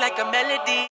like a melody.